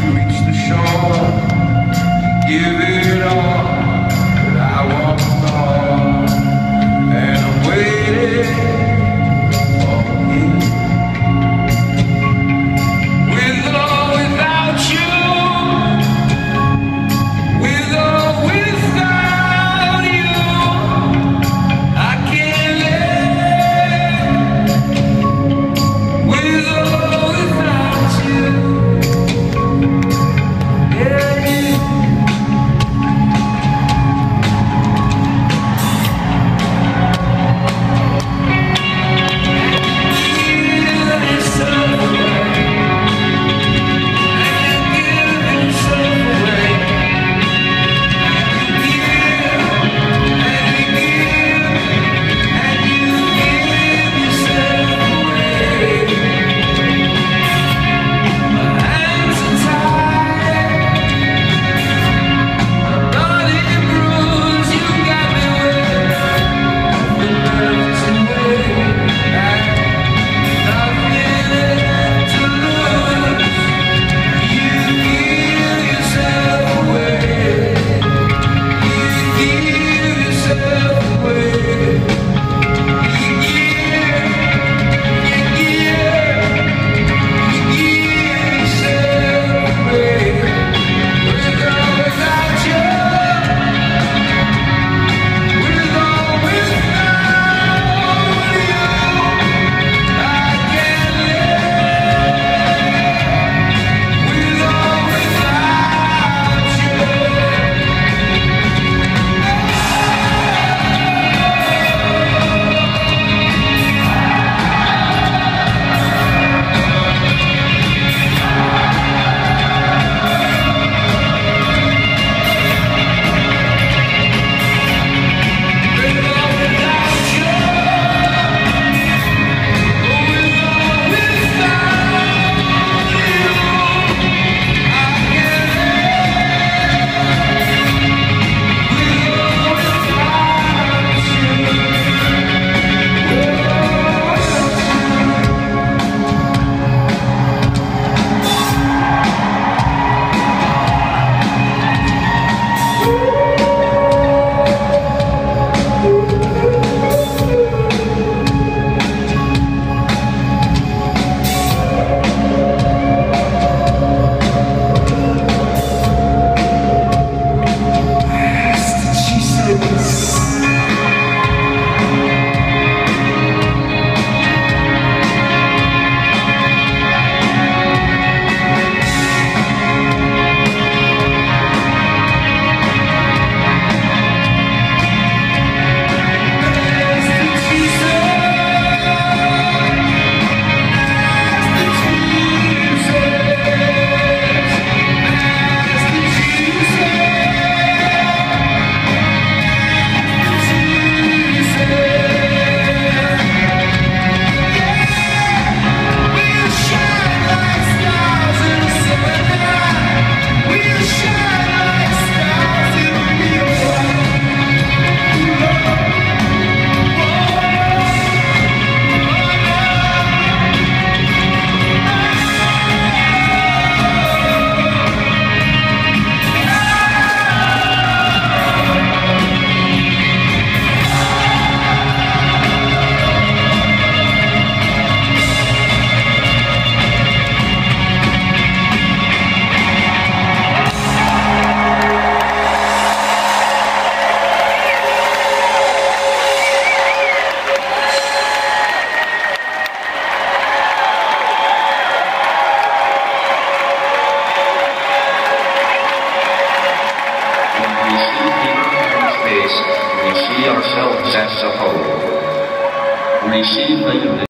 we reach the shore, give it all. Ourselves as a whole receive the